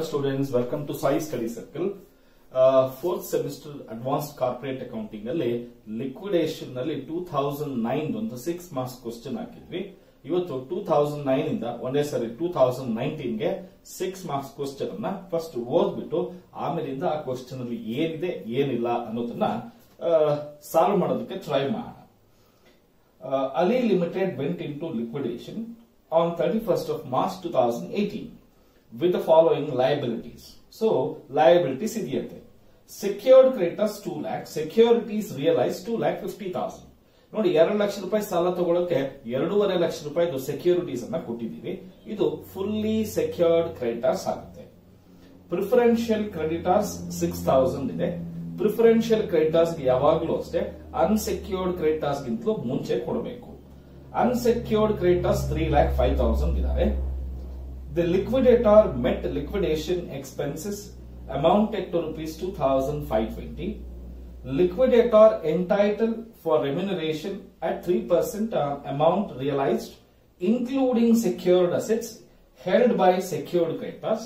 Hello students, welcome to Sai Study Circle. Fourth semester advance corporate accounting ಅಲ್ಲಿ ಲಿಕ್ವಿಡೇಷನ್ನಲ್ಲಿ two thousand nine ಒಂದು six marks question ಹಾಕಿದ್ವಿ. ಇವತ್ತು two thousand nine ಇಂದ ಒಂದೇ ಸರಿ ಟೂ ತೌಸಂಡ್ ನೈನ್ಟೀನ್ಗೆ ಸಿಕ್ಸ್ ಮಾರ್ಕ್ಸ್ ಕ್ವಶನ್ ಅನ್ನ ಫಸ್ಟ್ ಓದ್ಬಿಟ್ಟು ಆಮೇಲಿಂದ ಆ ಕ್ವಶನ್ ಅಲ್ಲಿ ಏನಿದೆ ಏನಿಲ್ಲ ಅನ್ನೋದನ್ನ ಸಾಲ್ವ್ ಮಾಡೋದಕ್ಕೆ ಟ್ರೈ ಮಾಡೋಣ. Uh, Ali Limited went into liquidation on 31st of March 2018 with the following liabilities. So, liabilities ಇದೆಯಂತೆ. Secured creditors 2 lakh, securities realized 2 lakh 50,000. ನೋಡಿ ಎರಡು ಲಕ್ಷ ರೂಪಾಯಿ ಸಾಲ ತಗೊಳ್ಳೋಕೆ ಎರಡೂವರೆ ಲಕ್ಷ ರೂಪಾಯಿದು ಸೆಕ್ಯೂರಿಟೀಸ್ ಅನ್ನ ಕೊಟ್ಟಿದ್ದೀವಿ. ಇದು ಫುಲ್ಲಿ ಸೆಕ್ಯೂರ್ಡ್ ಕ್ರೆಡಿಟರ್ಸ್ ಆಗುತ್ತೆ. ಪ್ರಿಫರೆನ್ಷಿಯಲ್ ಕ್ರೆಡಿಟರ್ಸ್ ಸಿಕ್ಸ್ ತೌಸಂಡ್ ಇದೆ. ಪ್ರಿಫರೆನ್ಷಿಯಲ್ ಕ್ರೆಡಿಟರ್ಸ್ ಯಾವಾಗಲೂ ಅಷ್ಟೇ ಅನ್ಸೆಕ್ಯೂರ್ಡ್ ಕ್ರೆಡಿಟರ್ಸ್ ಗಿಂತಲೂ ಮುಂಚೆ ಕೊಡಬೇಕು. Unsecured creditors three lakh five thousand ಇದ್ದಾರೆ The liquidator met liquidation expenses amounted to rupees two thousand five twenty liquidator entitled for remuneration at three percent amount realised including secured assets held by secured creditors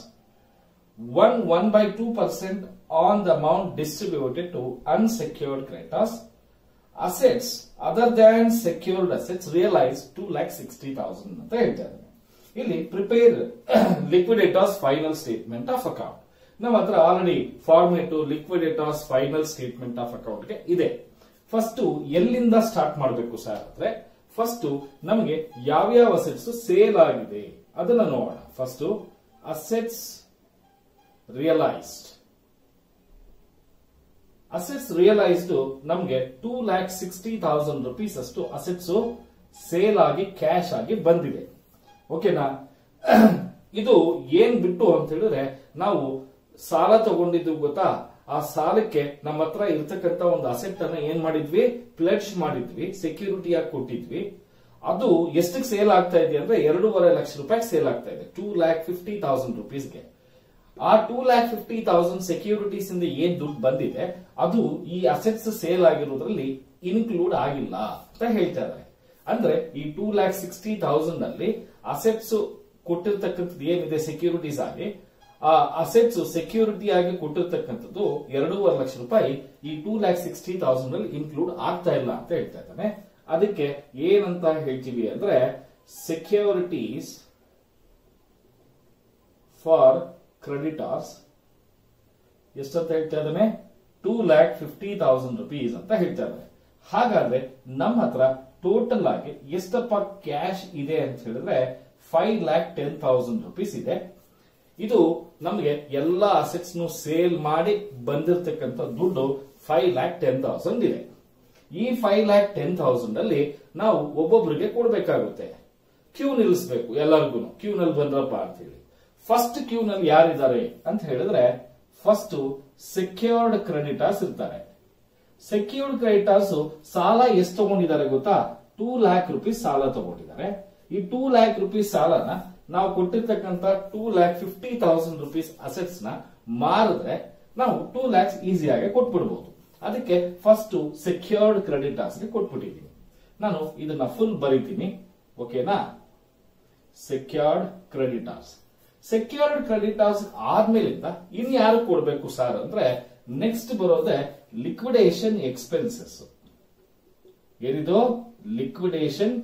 one 1 by 2 percent on the amount distributed to unsecured creditors. Assets other than secured assets realized 2 lakh 60,000 ಅಂತ ಹೇಳ್ತಾರೆ ಇಲ್ಲಿ prepare liquidators final statement of account ನಮ್ಮ ಹತ್ರ already format liquidators final statement of ಅಕೌಂಟ್ಗೆ ಇದೆ. First ಎಲ್ಲಿಂದ start ಮಾಡಬೇಕು sir ಅಂದ್ರೆ ಫಸ್ಟ್ ನಮಗೆ ಯಾವ್ಯಾವ ಅಸೆಟ್ಸ್ ಸೇಲ್ ಆಗಿದೆ? ಅದನ್ನ ನೋಡೋಣ. First assets realised assets realised ನಮಗೆ two lakh sixty thousand rupees ಅಷ್ಟು ಅಸೆಟ್ಸ್ ಸೇಲ್ ಆಗಿ ಕ್ಯಾಶ್ ಆಗಿ ಬಂದಿದೆ. ಓಕೆನಾ ಇದು ಏನ್ ಬಿಟ್ಟು ಅಂತ ಹೇಳಿದ್ರೆ, ನಾವು ಸಾಲ ತಗೊಂಡಿದ್ದು ಗೊತ್ತಾ? ಆ ಸಾಲಕ್ಕೆ ನಮ್ಮ ಹತ್ರ ಇರ್ತಕ್ಕಂತ ಒಂದು ಅಸೆಟ್ ಅನ್ನ ಏನ್ ಮಾಡಿದ್ವಿ? ಪ್ಲೆಡ್ಜ್ ಮಾಡಿದ್ವಿ ಸೆಕ್ಯೂರಿಟಿ ಆಗಿ ಕೊಟ್ಟಿದ್ವಿ. ಅದು ಎಷ್ಟಕ್ಕೆ ಸೇಲ್ ಆಗ್ತಾ ಇದೆ ಅಂದ್ರೆ ಎರಡೂವರೆ ಲಕ್ಷ ರೂಪಾಯಿ ಸೇಲ್ ಆಗ್ತಾ ಇದೆ ಟೂ ಲ್ಯಾಕ್ ಫಿಫ್ಟಿ ತೌಸಂಡ್ ರುಪೀಸ್ಗೆ ಆ two lakh fifty thousand securities ಇಂದ ಏನ್ ದುಡ್ಡು ಬಂದಿದೆ, ಅದು ಈ ಅಸೆಟ್ಸ್ ಸೇಲ್ ಆಗಿರೋದ್ರಲ್ಲಿ ಇನ್ಕ್ಲೂಡ್ ಆಗಿಲ್ಲ ಅಂತ ಹೇಳ್ತಾ ಅಂದ್ರೆ ಈ ಟೂ ಲ್ಯಾಕ್ ಸಿಕ್ಸ್ಟಿ ಥೌಸಂಡ್ ಅಲ್ಲಿ ಅಸೆಟ್ಸ್ ಕೊಟ್ಟಿರ್ತಕ್ಕಂಥದ್ದು ಏನಿದೆ? ಸೆಕ್ಯೂರಿಟೀಸ್ ಆಗಿ. ಆ ಅಸೆಟ್ಸ್ ಸೆಕ್ಯೂರಿಟಿ ಆಗಿ ಕೊಟ್ಟಿರ್ತಕ್ಕಂಥದ್ದು ಎರಡೂವರೆ ಲಕ್ಷ ರೂಪಾಯಿ ಈ ಟೂ ಲ್ಯಾಕ್ ಸಿಕ್ಸ್ಟಿ ತೌಸಂಡ್ ಅಲ್ಲಿ ಇನ್ಕ್ಲೂಡ್ ಆಗ್ತಾ ಇಲ್ಲ ಅಂತ ಹೇಳ್ತಾ ಇದ್ದಾನೆ. ಅದಕ್ಕೆ ಏನಂತ ಹೇಳ್ತೀವಿ ಅಂದ್ರೆ ಸೆಕ್ಯೂರಿಟೀಸ್ ಫಾರ್ ಕ್ರೆಡಿಟಾರ್ಸ್ ಎಷ್ಟಂತ ಹೇಳ್ತಾ ಇದ್ದಾನೆ? Two lakh fifty thousand rupees ಅಂತ ಹೇಳ್ತಾ ಇದ್ದಾರೆ ಹಾಗಾದ್ರೆ ನಮ್ಮ ಹತ್ರ ಟೋಟಲ್ ಆಗಿ ಎಷ್ಟಪ್ಪ ಕ್ಯಾಶ್ ಇದೆ ಅಂತ ಹೇಳಿದ್ರೆ five lakh ten thousand rupees ಇದೆ. ಇದು ನಮಗೆ ಎಲ್ಲಾ ಅಸೆಟ್ಸ್ ಸೇಲ್ ಮಾಡಿ ಬಂದಿರತಕ್ಕಂತ ದುಡ್ಡು ಫೈವ್ ಲ್ಯಾಕ್ ಟೆನ್ ಥೌಸಂಡ್ ಇದೆ. ಈ ಫೈವ್ ಲ್ಯಾಕ್ ಟೆನ್ ಥೌಸಂಡ್ ಅಲ್ಲಿ ನಾವು ಒಬ್ಬೊಬ್ಬರಿಗೆ ಕೊಡಬೇಕಾಗುತ್ತೆ. ಕ್ಯೂ ನಿಲ್ಲಿಸಬೇಕು ಎಲ್ಲರಿಗೂ. ಕ್ಯೂ ನಲ್ಲಿ ಬಂದ್ರಪ್ಪ ಅಂತ ಹೇಳಿ ಫಸ್ಟ್ ಕ್ಯೂ ನಲ್ಲಿ ಯಾರಿದ್ದಾರೆ ಅಂತ ಹೇಳಿದ್ರೆ ಫಸ್ಟ್ ಸೆಕ್ಯೂರ್ಡ್ ಕ್ರೆಡಿಟರ್ಸ್ ಇರ್ತಾರೆ. ಸೆಕ್ಯೂರ್ಡ್ ಕ್ರೆಡಿಟರ್ಸ್ ಸಾಲ ಎಷ್ಟು ತಗೊಂಡಿದ್ದಾರೆ ಗೊತ್ತಾ? ಟೂ ಲ್ಯಾಕ್ ರುಪೀಸ್ ಸಾಲ ತಗೊಂಡಿದ್ದಾರೆ. ಈ ಟೂ ಲ್ಯಾಕ್ ರುಪೀಸ್ ಸಾಲನ ನಾವು ಕೊಟ್ಟಿರ್ತಕ್ಕಂತ two lakh fifty thousand rupees ಅಸೆಟ್ಸ್ನ ಮಾರಿದ್ರೆ ನಾವು ಟೂ ಲ್ಯಾಕ್ಸ್ ಈಸಿಯಾಗಿ ಕೊಟ್ಬಿಡ್ಬೋದು. ಅದಕ್ಕೆ ಫಸ್ಟ್ ಸೆಕ್ಯೂರ್ಡ್ ಕ್ರೆಡಿಟರ್ಸ್ಗೆ ಕೊಟ್ಬಿಟ್ಟಿದ್ದೀನಿ. ನಾನು ಇದನ್ನ ಫುಲ್ ಬರೀತೀನಿ. ಓಕೆನಾ ಸೆಕ್ಯೂರ್ಡ್ ಕ್ರೆಡಿಟರ್ಸ್ ಸೆಕ್ಯೂರ್ಡ್ ಕ್ರೆಡಿಟರ್ಸ್ ಆದ್ಮೇಲಿಂದ ಇನ್ ಯಾರು ಕೊಡ್ಬೇಕು ಸರ್ ಅಂದ್ರೆ ನೆಕ್ಸ್ಟ್ ಬರೋದೆ ಲಿಕ್ವಿಡೇಷನ್ ಎಕ್ಸ್ಪೆನ್ಸಸ್ ಏನಿದು? ಲಿಕ್ವಿಡೇಷನ್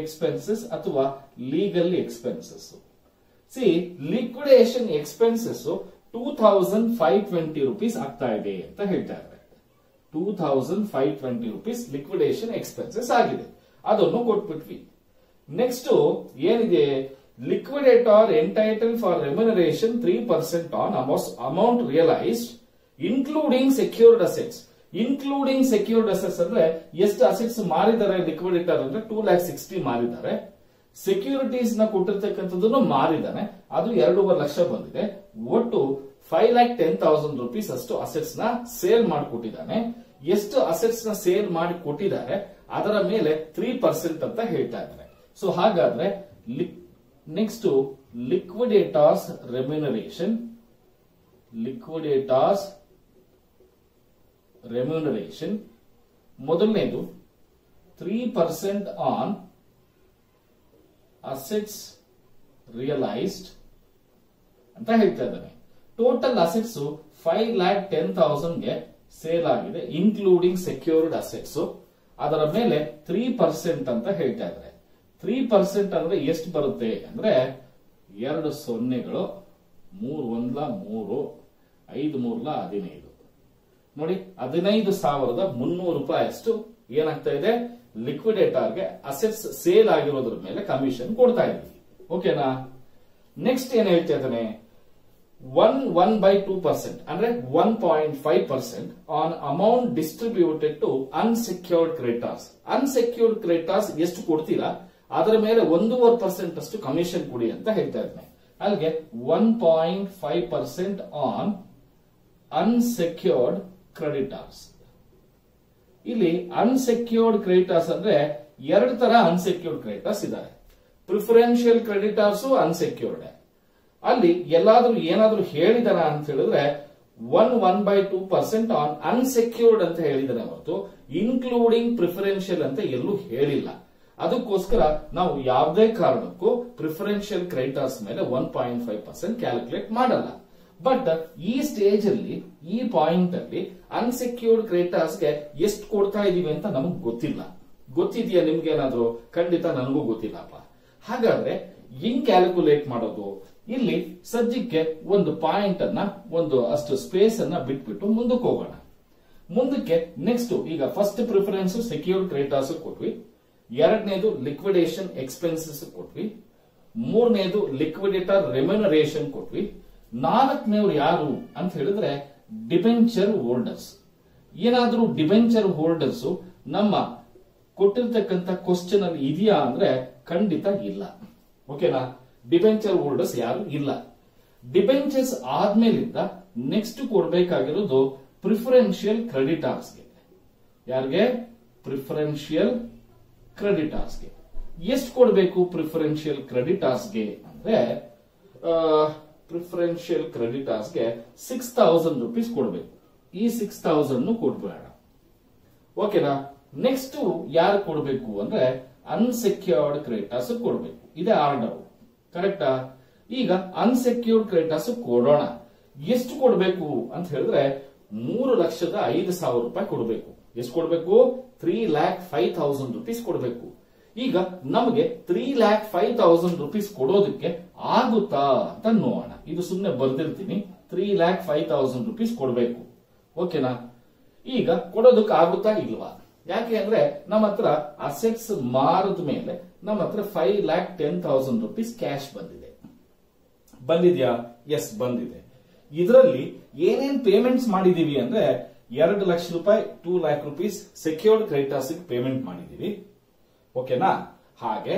ಎಕ್ಸ್ಪೆನ್ಸಸ್ ಅಥವಾ legal expenses see liquidation expenses two thousand five twenty rupees ಆಗ್ತಾ ಇದೆ ಅಂತ ಹೇಳ್ತಾ ಇದ್ದಾರೆ two thousand five twenty rupees liquidation expenses ಆಗಿದೆ. ಅದನ್ನು ಕೊಟ್ಬಿಟ್ವಿ. ನೆಕ್ಸ್ಟ್ ಏನಿದೆ? Liquidator entitled for remuneration three percent on amount realised including secured assets including secured assets ಅಂದ್ರೆ ಎಷ್ಟು ಅಸೆಟ್ಸ್ ಮಾರಿದ್ದಾರೆ ಲಿಕ್ವಿಡಿಟರ್ ಅಂದ್ರೆ ಟೂ ಲ್ಯಾಕ್ ಸಿಕ್ಸ್ಟಿ ಮಾರಿದ್ದಾರೆ. ಸೆಕ್ಯೂರಿಟೀಸ್ನ ಕೊಟ್ಟಿರ್ತಕ್ಕಂಥದ್ದನ್ನು ಮಾರಿದ್ದಾನೆ. ಅದು ಎರಡೂವರೆ ಲಕ್ಷ ಬಂದಿದೆ. ಒಟ್ಟು five lakh ten thousand rupees ಅಷ್ಟು ಅಸೆಟ್ಸ್ನ ಸೇಲ್ ಮಾಡಿಕೊಟ್ಟಿದ್ದಾನೆ. ಎಷ್ಟು ಅಸೆಟ್ಸ್ನ ಸೇಲ್ ಮಾಡಿ ಕೊಟ್ಟಿದ್ದಾರೆ, ಅದರ ಮೇಲೆ ತ್ರೀ ಪರ್ಸೆಂಟ್ ಅಂತ ಹೇಳ್ತಾ ಇದ್ದಾರೆ. ಸೊ ಹಾಗಾದ್ರೆ next liquidators remuneration liquidators remuneration ಮೊದಲನೇದು three percent on assets realised ಅಂತ ಹೇಳ್ತಾ ಇದ್ದಾನೆ. ಟೋಟಲ್ ಅಸೆಟ್ಸ್ ಫೈವ್ ಲ್ಯಾಕ್ ಟೆನ್ಗೆ ಸೇಲ್ ಆಗಿದೆ ಇನ್ಕ್ಲೂಡಿಂಗ್ ಸೆಕ್ಯೂರ್ಡ್ ಅಸೆಟ್ಸ್ ಅದರ ಮೇಲೆ ತ್ರೀ ಪರ್ಸೆಂಟ್ ಅಂತ ಹೇಳ್ತಾ ಇದ್ದಾರೆ. ತ್ರೀ ಪರ್ಸೆಂಟ್ ಅಂದ್ರೆ ಎಷ್ಟು ಬರುತ್ತೆ? ಅಂದ್ರೆ ಎರಡು ಸೊನ್ನೆಗಳು, ಮೂರು ಒಂದ್ಲ ಮೂರು, ಐದು ಮೂರ್ಲ ಹದಿನೈದು. ನೋಡಿ, ಹದಿನೈದು ಸಾವಿರದ ಮುನ್ನೂರು ರೂಪಾಯಿ ಅಷ್ಟು ಏನಾಗ್ತಾ ಇದೆ? ಲಿಕ್ವಿಡೇಟರ್ಗೆ ಅಸೆಟ್ಸ್ ಸೇಲ್ ಆಗಿರೋದ್ರ ಮೇಲೆ ಕಮಿಷನ್ ಕೊಡ್ತಾ ಇದ್ವಿ ಓಕೆನಾ ನೆಕ್ಸ್ಟ್ ಏನ್ ಹೇಳ್ತಾ ಇದ್ದಾನೆ? One one by two percent ಅಂದ್ರೆ one point five percent on amount distributed to unsecured creditors unsecured creditors ಎಷ್ಟು ಕೊಡ್ತೀರಾ? ಅದರ ಮೇಲೆ ಒಂದೂವರೆ ಪರ್ಸೆಂಟ್ ಅಷ್ಟು ಕಮಿಷನ್ ಕೊಡಿ ಅಂತ ಹೇಳ್ತಾ ಇದ್ದಾನೆ. ಅಲ್ಲಿಗೆ one point five percent on unsecured creditors ಇಲ್ಲಿ ಅನ್ಸೆಕ್ಯೂರ್ಡ್ ಕ್ರೆಡಿಟರ್ಸ್ ಅಂದ್ರೆ ಎರಡು ತರ ಅನ್ಸೆಕ್ಯೂರ್ಡ್ ಕ್ರೆಡಿಟರ್ಸ್ ಇದ್ದಾರೆ ಪ್ರಿಫರೆನ್ಷಿಯಲ್ ಕ್ರೆಡಿಟರ್ಸ್ ಅನ್ಸೆಕ್ಯೂರ್ಡ್ ಅಲ್ಲಿ ಎಲ್ಲಾದ್ರೂ ಏನಾದ್ರೂ ಹೇಳಿದಾರ ಅಂತ ಹೇಳಿದ್ರೆ one one by two percent on unsecured ಅಂತ ಹೇಳಿದಾರೆ ಹೊರತು ಇನ್ಕ್ಲೂಡಿಂಗ್ ಪ್ರಿಫರೆನ್ಷಿಯಲ್ ಅಂತ ಎಲ್ಲೂ ಹೇಳಿಲ್ಲ. ಅದಕ್ಕೋಸ್ಕರ ನಾವು ಯಾವುದೇ ಕಾರಣಕ್ಕೂ ಪ್ರಿಫರೆನ್ಷಿಯಲ್ ಕ್ರೆಡಿಟರ್ಸ್ ಮೇಲೆ one point five percent calculate ಮಾಡಲ್ಲ. ಬಟ್ ಈ ಸ್ಟೇಜ್ ಅಲ್ಲಿ, ಈ ಪಾಯಿಂಟ್ ಅಲ್ಲಿ ಅನ್ಸೆಕ್ಯೂರ್ಡ್ ಕ್ರೆಡಿಟರ್ಸ್ಗೆ ಎಷ್ಟು ಕೊಡ್ತಾ ಇದೀವಿ ಅಂತ ನಮಗ್ ಗೊತ್ತಿಲ್ಲ. ಗೊತ್ತಿದೆಯಾ ನಿಮ್ಗೆ ಏನಾದ್ರು? ಖಂಡಿತ ನನಗೂ ಗೊತ್ತಿಲ್ಲಪ್ಪ. ಹಾಗಾದ್ರೆ ಹಿಂಗ್ ಕ್ಯಾಲ್ಕುಲೇಟ್ ಮಾಡೋದು, ಇಲ್ಲಿ ಸದ್ಯಕ್ಕೆ ಒಂದು ಪಾಯಿಂಟ್ ಅನ್ನ, ಒಂದು ಅಷ್ಟು ಸ್ಪೇಸ್ ಅನ್ನ ಬಿಟ್ಬಿಟ್ಟು ಮುಂದಕ್ಕೆ ಹೋಗೋಣ. ಮುಂದಕ್ಕೆ ನೆಕ್ಸ್ಟ್ ಈಗ ಫಸ್ಟ್ ಪ್ರಿಫರೆನ್ಸ್ ಸೆಕ್ಯೂರ್ಡ್ ಕ್ರೇಟರ್ಸ್ ಕೊಟ್ವಿ. ಎರಡನೇದು ಲಿಕ್ವಿಡೇಷನ್ ಎಕ್ಸ್ಪೆನ್ಸಸ್ ಕೊಟ್ವಿ. ಮೂರನೇದು ಲಿಕ್ವಿಡೇಟರ್ ರೆಮ್ಯುನರೇಷನ್ ಕೊಟ್ವಿ. ನಾಲ್ಕನೇವ್ರು ಯಾರು ಅಂತ ಹೇಳಿದ್ರೆ ಡಿಬೆಂಚರ್ ಹೋಲ್ಡರ್ಸ್. ಏನಾದರೂ ಡಿಬೆಂಚರ್ ಹೋಲ್ಡರ್ಸ್ ನಮ್ಮ ಕೊಟ್ಟಿರ್ತಕ್ಕಂಥ ಕ್ವಶನ್ ಅಲ್ಲಿ ಇದೆಯಾ ಅಂದ್ರೆ ಖಂಡಿತ ಇಲ್ಲ. ಓಕೆನಾ? ಡಿಬೆಂಚರ್ ಹೋಲ್ಡರ್ಸ್ ಯಾರು ಇಲ್ಲ. ಡಿಬೆಂಚರ್ಸ್ ಆದ್ಮೇಲಿಂದ ನೆಕ್ಸ್ಟ್ ಕೊಡ್ಬೇಕಾಗಿರೋದು ಪ್ರಿಫರೆನ್ಷಿಯಲ್ ಕ್ರೆಡಿಟಾರ್ಸ್ಗೆ ಯಾರಿಗೆ? ಪ್ರಿಫರೆನ್ಷಿಯಲ್ ಕ್ರೆಡಿಟಾರ್ಸ್ಗೆ ಎಷ್ಟು ಕೊಡಬೇಕು ಪ್ರಿಫರೆನ್ಷಿಯಲ್ ಕ್ರೆಡಿಟಾರ್ಸ್ಗೆ ಅಂದ್ರೆ ಪ್ರಿಫರೆನ್ಷಿಯಲ್ ಕ್ರೆಡಿಟರ್ಸ್ಗೆ ಸಿಕ್ಸ್ ತೌಸಂಡ್ ರುಪೀಸ್ ಕೊಡಬೇಕು. ಈ ಸಿಕ್ಸ್ ತೌಸಂಡ್ ಕೊಡ್ಬೇಡ. ಓಕೆನಾ ನೆಕ್ಸ್ಟ್ ಯಾರು ಕೊಡಬೇಕು ಅಂದ್ರೆ ಅನ್ಸೆಕ್ಯೂರ್ಡ್ ಕ್ರೆಡಿಟರ್ಸ್ ಕೊಡಬೇಕು. ಇದೆ ಆರ್ಡರ್ ಕರೆಕ್ಟಾ ಈಗ ಅನ್ಸೆಕ್ಯೂರ್ಡ್ ಕ್ರೆಡಿಟರ್ಸ್ ಕೊಡೋಣ. ಎಷ್ಟು ಕೊಡಬೇಕು ಅಂತ ಹೇಳಿದ್ರೆ ಮೂರು ಲಕ್ಷದ ಐದು ಸಾವಿರ ರೂಪಾಯಿ ಕೊಡಬೇಕು. ಎಷ್ಟು ಕೊಡಬೇಕು? Three lakh five thousand rupees ಕೊಡಬೇಕು. ಈಗ ನಮಗೆ three lakh five thousand rupees ಕೊಡೋದಕ್ಕೆ ಆಗುತ್ತಾ ಅಂತ ನೋಡೋಣ. ಇದು ಸುಮ್ಮನೆ ಬರ್ದಿರ್ತೀನಿ. Three lakh five thousand rupees ಕೊಡಬೇಕು. ಓಕೆನಾ? ಈಗ ಕೊಡೋದಕ್ಕೆ ಆಗುತ್ತಾ ಇಲ್ವಾ? ಯಾಕೆ ಅಂದ್ರೆ ನಮ್ಮ ಹತ್ರ ಅಸೆಟ್ಸ್ ಮಾರದ ಮೇಲೆ ನಮ್ಮ ಹತ್ರ five lakh ten thousand rupees cash ಬಂದಿದೆ. ಬಂದಿದ್ಯಾ? ಎಸ್ ಬಂದಿದೆ. ಇದರಲ್ಲಿ ಏನೇನ್ ಪೇಮೆಂಟ್ಸ್ ಮಾಡಿದೀವಿ ಅಂದ್ರೆ ಎರಡು ಲಕ್ಷ ರೂಪಾಯಿ two lakh rupees secured creditors payment ಮಾಡಿದೀವಿ. ಓಕೆನಾ? ಹಾಗೆ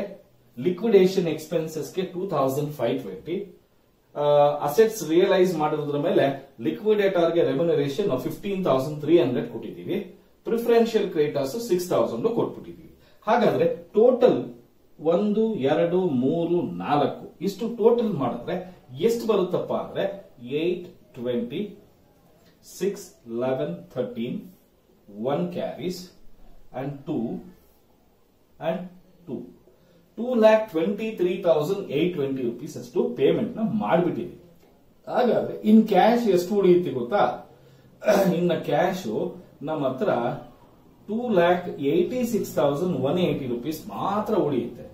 liquidation ಎಕ್ಸ್ಪೆನ್ಸಸ್ಗೆ two thousand five twenty assets realise ಮಾಡೋದ್ರ ಮೇಲೆ ಲಿಕ್ವಿಡೇಟರ್ಗೆ remuneration fifteen thousand three hundred ಕೊಟ್ಟಿದ್ದೀವಿ. ಪ್ರಿಫರೆನ್ಷಿಯಲ್ ಕ್ರೆಡಿಟರ್ಸ್ ಸಿಕ್ಸ್ ತೌಸಂಡ್ ಕೊಟ್ಬಿಟ್ಟಿದ್ದೀವಿ. ಹಾಗಾದ್ರೆ ಟೋಟಲ್ ಒಂದು, ಎರಡು, ಮೂರು, ನಾಲ್ಕು, ಇಷ್ಟು ಟೋಟಲ್ ಮಾಡಿದ್ರೆ ಎಷ್ಟು ಬರುತ್ತಪ್ಪ ಅಂದ್ರೆ eight twenty six eleven thirteen one carries and two and two two lakh twenty three thousand eight twenty rupees ಅಷ್ಟು ಪೇಮೆಂಟ್ನ ಮಾಡಿಬಿಟ್ಟಿದ್ದೀವಿ ಹಾಗಾದ್ರೆ ಇನ್ ಕ್ಯಾಶ್ ಎಷ್ಟು ಉಳಿಯುತ್ತೆ ಗೊತ್ತಾ? ಇನ್ನ ಕ್ಯಾಶ್ ನಮ್ಮ ಹತ್ರ two lakh eighty six thousand one eighty rupees ಮಾತ್ರ ಉಳಿಯುತ್ತೆ.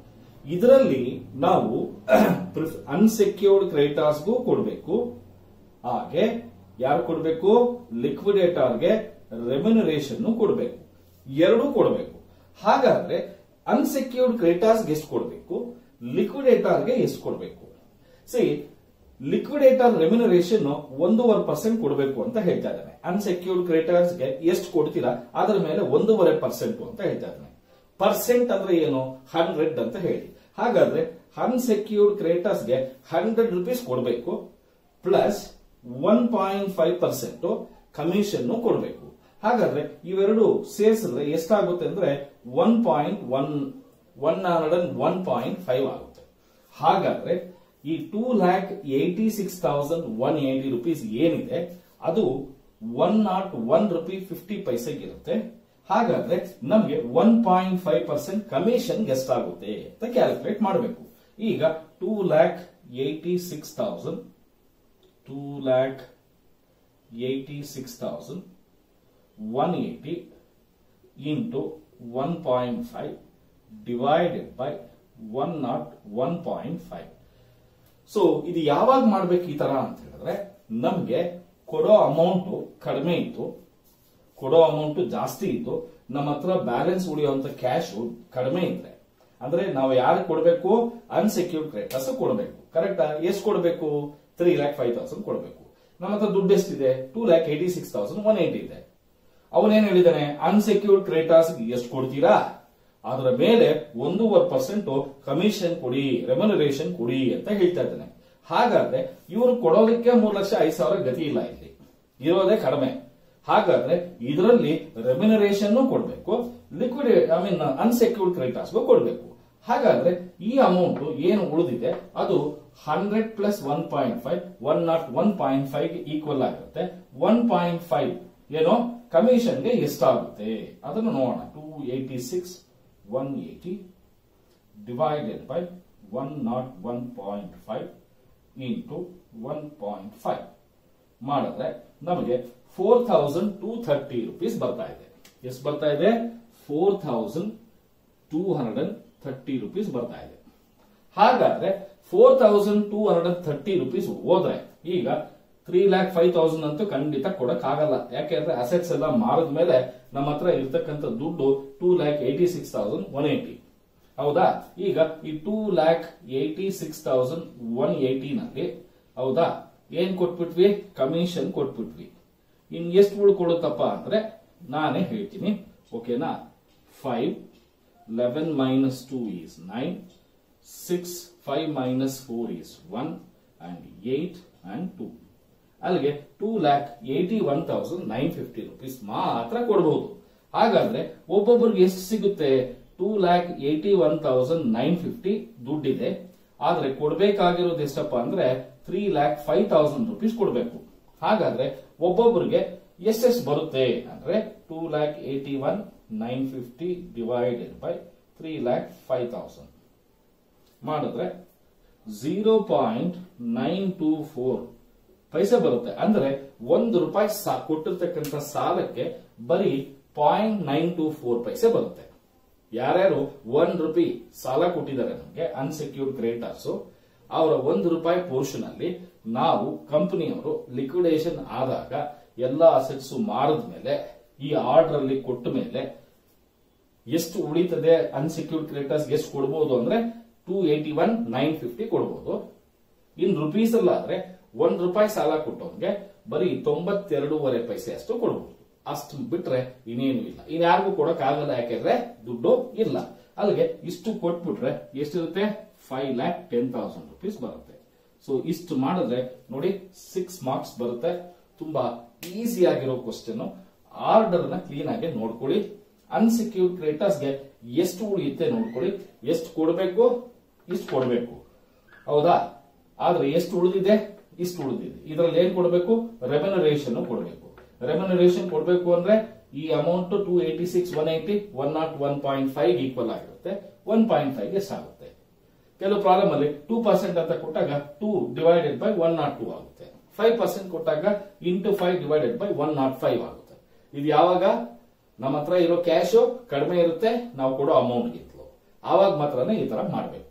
ಇದರಲ್ಲಿ ನಾವು ಅನ್ಸೆಕ್ಯೂರ್ಡ್ ಕ್ರೆಡಿಟರ್ಸ್ಗೂ ಕೊಡಬೇಕು. ಹಾಗೆ ಯಾರು ಕೊಡಬೇಕು? ಲಿಕ್ವಿಡೇಟರ್ಗೆ ರೆಮ್ಯುನರೇಷನ್ ಕೊಡಬೇಕು. ಎರಡೂ ಕೊಡಬೇಕು. ಹಾಗಾದ್ರೆ ಅನ್ಸೆಕ್ಯೂರ್ಡ್ ಕ್ರೆಡಿಟರ್ಸ್ಗೆ ಎಷ್ಟು ಕೊಡಬೇಕು? ಲಿಕ್ವಿಡೇಟರ್ಗೆ ಎಷ್ಟು ಕೊಡಬೇಕು? ಸಿ ಲಿಕ್ವಿಡೇಟರ್ ರೆಮ್ಯುನರೇಷನ್ ಒಂದೂವರೆ ಪರ್ಸೆಂಟ್ ಕೊಡಬೇಕು ಅಂತ ಹೇಳ್ತಾ ಇದ್ದಾನೆ. ಅನ್ಸೆಕ್ಯೂರ್ಡ್ ಕ್ರೆಡಿಟರ್ಸ್ಗೆ ಎಷ್ಟು ಕೊಡ್ತೀರಾ? ಅದರ ಮೇಲೆ ಒಂದೂವರೆ ಪರ್ಸೆಂಟ್ ಅಂತ ಹೇಳ್ತಾ ಇದ್ದಾನೆ. ಪರ್ಸೆಂಟ್ ಅಂದ್ರೆ ಏನು? ಹಂಡ್ರೆಡ್ ಅಂತ ಹೇಳಿ. ಹಾಗಾದ್ರೆ ಅನ್ಸೆಕ್ಯೂರ್ಡ್ ಕ್ರೆಡಿಟರ್ಸ್ಗೆ ಹಂಡ್ರೆಡ್ ರುಪೀಸ್ ಕೊಡಬೇಕು plus one point five percent commission ಕೊಡಬೇಕು. ಹಾಗಾದ್ರೆ ಇವೆರಡು ಸೇರಿಸಿದ್ರೆ ಎಷ್ಟಾಗುತ್ತೆ ಅಂದ್ರೆ one point one one hundred and one point five ಆಗುತ್ತೆ. ಹಾಗಾದ್ರೆ ಈ two lakh eighty six thousand one eighty rupees ಏನಿದೆ, ಅದು one nought one rupee fifty ಪೈಸೆಗಿರುತ್ತೆ ಹಾಗಾದ್ರೆ ನಮಗೆ one point five percent commission ಎಷ್ಟಾಗುತ್ತೆ ಅಂತ ಕ್ಯಾಲ್ಕುಲೇಟ್ ಮಾಡಬೇಕು. ಈಗ two lakh eighty six thousand two lakh eighty six thousand one eighty into one point five divided by one so ಇದು ಯಾವಾಗ ಮಾಡ್ಬೇಕು ಈ ತರ ಅಂತ ಹೇಳಿದ್ರೆ, ನಮ್ಗೆ ಕೊಡೋ ಅಮೌಂಟ್ ಕಡಿಮೆ ಇತ್ತು. ಕೊಡೋ ಅಮೌಂಟ್ ಜಾಸ್ತಿ ಇತ್ತು. ನಮ್ಮ ಹತ್ರ ಬ್ಯಾಲೆನ್ಸ್ ಉಳಿಯುವಂತ ಕ್ಯಾಶ್ ಕಡಿಮೆ ಇದ್ರೆ. ಅಂದ್ರೆ ನಾವು ಯಾರು ಕೊಡಬೇಕು? ಅನ್ಸೆಕ್ಯೂರ್ಡ್ ಕ್ರೆಡಿಟರ್ಸ್ ಕೊಡಬೇಕು. ಕರೆಕ್ಟ್ ಎಷ್ಟು ಕೊಡಬೇಕು? ತ್ರೀ ಲ್ಯಾಕ್ ಫೈವ್ ತೌಸಂಡ್ ಕೊಡಬೇಕು. ನಮ್ಮ ಹತ್ರ ದುಡ್ಡು ಎಷ್ಟಿದೆ? Two lakh eighty six thousand one eighty ಇದೆ. ಅವನೇನ್ ಹೇಳಿದಾನೆ ಅನ್ಸೆಕ್ಯೂರ್ಡ್ ಕ್ರೆಡಿಟರ್ಸ್ ಎಷ್ಟು ಕೊಡ್ತೀರಾ? ಅದರ ಮೇಲೆ ಒಂದೂವರೆ ಪರ್ಸೆಂಟ್ ಕಮಿಷನ್ ಕೊಡಿ ರೆಮ್ಯುನರೇಷನ್ ಕೊಡಿ ಅಂತ ಹೇಳ್ತಾ ಇದ್ದಾನೆ. ಹಾಗಾದ್ರೆ ಇವರು ಕೊಡೋದಕ್ಕೆ ಮೂರು ಲಕ್ಷ ಐದು ಸಾವಿರ ಗತಿ ಇಲ್ಲ ಇಲ್ಲಿ. ಇರೋದೇ ಕಡಿಮೆ. ಹಾಗಾದ್ರೆ ಇದರಲ್ಲಿ ರೆಮ್ಯುನರೇಷನ್ ಕೊಡಬೇಕು ಲಿಕ್ವಿಡ್ ಐ ಮೀನ್ ಅನ್ಸೆಕ್ಯೂರ್ಡ್ ಕ್ರೆಡಿಟರ್ಸ್ಗೂ ಕೊಡಬೇಕು. ಹಾಗಾದ್ರೆ ಈ ಅಮೌಂಟ್ ಏನು ಉಳಿದಿದೆ? ಅದು hundred plus one point five one nought one point five equal ಆಗಿರುತ್ತೆ ಒನ್ ಪಾಯಿಂಟ್ ಫೈವ್ ಏನೋ ಕಮಿಷನ್ಗೆ ಎಷ್ಟಾಗುತ್ತೆ ಅದನ್ನು ನೋಡೋಣ. Two eighty six one eighty divided by one nought one point five into one point five ಮಾಡಿದ್ರೆ ನಮಗೆ four thousand two thirty rupees ಬರ್ತಾ ಇದೆ. ಎಷ್ಟು ಬರ್ತಾ ಇದೆ? Four thousand two hundred and thirty rupees ಬರ್ತಾ ಇದೆ. ಹಾಗಾದ್ರೆ four thousand two hundred and thirty rupees ಹೋದ್ರೆ ಈಗ ತ್ರೀ ಲ್ಯಾಕ್ ಫೈವ್ ತೌಸಂಡ್ ಅಂತೂ ಖಂಡಿತ ಕೊಡಕ್ ಆಗಲ್ಲ ಯಾಕೆಂದ್ರೆ ಅಸೆಟ್ಸ್ ಎಲ್ಲ ಮಾರದ ಮೇಲೆ ನಮ್ಮ ಹತ್ರ ಇರ್ತಕ್ಕಂಥ ದುಡ್ಡು two lakh eighty six thousand one eighty ಹೌದಾ? ಈಗ ಈ two lakh eighty six thousand one ಏಯ್ಟಿನಲ್ಲಿ ಹೌದಾ? ಏನ್ ಕೊಟ್ಬಿಟ್ವಿ? ಕಮಿಷನ್ ಕೊಟ್ಬಿಟ್ವಿ. ಇನ್ ಎಷ್ಟು ಉಳ್ಕೊಡುತ್ತಪ್ಪ ಅಂದ್ರೆ ನಾನೇ ಹೇಳ್ತೀನಿ. ಓಕೆನಾ five eleven minus two is nine six five minus four is one and eight and two ಅಲ್ಲಿಗೆ two lakh eighty one thousand nine fifty rupees ಮಾತ್ರ ಕೊಡಬಹುದು ಹಾಗಾದ್ರೆ ಒಬ್ಬೊಬ್ಬರಿಗೆ ಎಷ್ಟು ಸಿಗುತ್ತೆ? Two lakh eighty one thousand nine fifty ದುಡ್ಡಿದೆ. ಆದ್ರೆ ಕೊಡಬೇಕಾಗಿರೋದು ಎಷ್ಟಪ್ಪ ಅಂದ್ರೆ three lakh five thousand rupees ಕೊಡಬೇಕು. ಹಾಗಾದ್ರೆ ಒಬ್ಬೊಬ್ಬರಿಗೆ ಎಷ್ಟೆಷ್ಟು ಬರುತ್ತೆ ಅಂದ್ರೆ two lakh eighty one nine fifty divided by three lakh five thousand ಮಾಡಿದ್ರೆ zero point nine two four ಪೈಸೆ ಬರುತ್ತೆ. ಅಂದ್ರೆ ಒಂದು ರೂಪಾಯಿ ಕೊಟ್ಟಿರ್ತಕ್ಕಂಥ ಸಾಲಕ್ಕೆ ಬರೀ ಪಾಯಿಂಟ್ ನೈನ್ ಟೂ ಫೋರ್ ಪೈಸೆ ಬರುತ್ತೆ. ಯಾರ್ಯಾರು ಒನ್ ರುಪಿ ಸಾಲ ಕೊಟ್ಟಿದ್ದಾರೆ ನಮಗೆ ಅನ್ಸೆಕ್ಯೂರ್ಡ್ ಕ್ರೆಡಿಟರ್ಸ್ ಅವರ ಒಂದು ರೂಪಾಯಿ ಪೋರ್ಷನ್ ಅಲ್ಲಿ ನಾವು ಕಂಪನಿಯವರು ಲಿಕ್ವಿಡೇಷನ್ ಆದಾಗ ಎಲ್ಲಾ ಅಸೆಟ್ಸ್ ಮಾರದ ಮೇಲೆ ಈ ಆರ್ಡರ್ ಅಲ್ಲಿ ಕೊಟ್ಟ ಮೇಲೆ ಎಷ್ಟು ಉಳಿತದೆ ಅನ್ಸೆಕ್ಯೂರ್ಡ್ ಕ್ರೆಡಿಟರ್ಸ್ ಎಷ್ಟು ಕೊಡಬಹುದು ಅಂದ್ರೆ two eighty one nine fifty ಕೊಡಬಹುದು ಇನ್ ರುಪೀಸ್ ಅಲ್ಲಾದ್ರೆ ಒಂದ್ ರೂಪಾಯಿ ಸಾಲ ಕೊಟ್ಟವನ್ಗೆ ಬರೀ ತೊಂಬತ್ತೆರಡೂವರೆ ಪೈಸೆ ಅಷ್ಟು ಕೊಡಬಹುದು ಅಷ್ಟು ಬಿಟ್ರೆ ಇನ್ನೇನು ಇಲ್ಲ. ಇನ್ಯಾರಿಗೂ ಕೊಡಕ್ ಆಗಲ್ಲ, ಯಾಕೆಂದ್ರೆ ದುಡ್ಡು ಇಲ್ಲ. ಅಲ್ಲಿಗೆ ಇಷ್ಟು ಕೊಟ್ಬಿಟ್ರೆ ಎಷ್ಟಿರುತ್ತೆ? Five lakh ten thousand rupees ಬರುತ್ತೆ. ಸೊ ಇಷ್ಟು ಮಾಡಿದ್ರೆ ನೋಡಿ ಸಿಕ್ಸ್ ಮಾರ್ಕ್ಸ್ ಬರುತ್ತೆ. ತುಂಬಾ ಈಸಿ ಆಗಿರೋ ಕ್ವಶನ್ ಆರ್ಡರ್ನ ಕ್ಲೀನ್ ಆಗಿ ನೋಡ್ಕೊಳ್ಳಿ. ಅನ್ಸೆಕ್ಯೂರ್ಡ್ ಕ್ರೆಡಿಟರ್ಸ್ಗೆ ಎಷ್ಟು ಉಳಿಯುತ್ತೆ ನೋಡ್ಕೊಳ್ಳಿ. ಎಷ್ಟು ಕೊಡಬೇಕು? ಇಷ್ಟು ಕೊಡಬೇಕು. ಹೌದಾ? ಆದ್ರೆ ಎಷ್ಟು ಉಳಿದಿದೆ? ಇಷ್ಟು ಉಳಿದಿದೆ. ಇದರಲ್ಲಿ ಏನ್ ಕೊಡಬೇಕು? ರೆಮ್ಯುನರೇಷನ್ ಕೊಡಬೇಕು. ರೆಮ್ಯುನರೇಷನ್ ಕೊಡಬೇಕು ಅಂದ್ರೆ ಈ amount two eighty six one eighty one nought one point five equal ಆಗಿರುತ್ತೆ ಒನ್ ಪಾಯಿಂಟ್ ಫೈವ್ ಎಷ್ಟಾಗುತ್ತೆ ಕೆಲವು ಪ್ರಾಬ್ಲಮ್ ಅಲ್ಲಿ ಟೂ ಪರ್ಸೆಂಟ್ ಅಂತ ಕೊಟ್ಟಾಗ two divided by one nought two ಆಗುತ್ತೆ. ಫೈವ್ ಪರ್ಸೆಂಟ್ ಕೊಟ್ಟಾಗ into five divided by one nought five ಆಗುತ್ತೆ. ಇದು ಯಾವಾಗ? ನಮ್ಮ ಹತ್ರ ಇರೋ ಕ್ಯಾಶ್ ಕಡಿಮೆ ಇರುತ್ತೆ. ನಾವು ಕೊಡೋ ಅಮೌಂಟ್ ಗಿಂತಲೂ. ಆವಾಗ ಮಾತ್ರನೇ ಈ ತರ ಮಾಡಬೇಕು.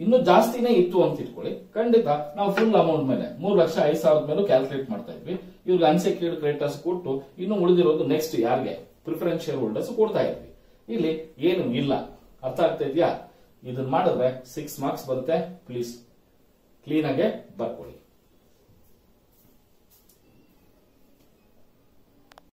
ಇನ್ನು ಜಾಸ್ತಿನೇ ಇತ್ತು ಅಂತ ಇಟ್ಕೊಳ್ಳಿ. ಖಂಡಿತ ನಾವು ಫುಲ್ ಅಮೌಂಟ್ ಮೇಲೆ, ಮೂರು ಲಕ್ಷ, ಐದು ಸಾವಿರದ ಮೇಲೂ ಕ್ಯಾಲ್ಕುಲೇಟ್ ಮಾಡ್ತಾ ಇದ್ವಿ. ಇವ್ರಿಗೆ ಅನ್ಸೆಕ್ಯೂರ್ಡ್ ಕ್ರೆಡಿಟರ್ಸ್ ಕೊಟ್ಟು ಇನ್ನು ಉಳಿದಿರೋದು ನೆಕ್ಸ್ಟ್ ಯಾರಿಗೆ? ಪ್ರಿಫರೆನ್ಸ್ ಶೇರ್ ಹೋಲ್ಡರ್ಸ್ ಕೊಡ್ತಾ ಇದ್ವಿ. ಇಲ್ಲಿ ಏನು ಇಲ್ಲ. ಅರ್ಥ ಆಗ್ತಾ ಇದೆಯಾ? ಇದನ್ನ ಮಾಡಿದ್ರೆ ಸಿಕ್ಸ್ ಮಾರ್ಕ್ಸ್ ಬರುತ್ತೆ ಪ್ಲೀಸ್ ಕ್ಲೀನ್ ಆಗಿ ಬರ್ಕೊಳ್ಳಿ.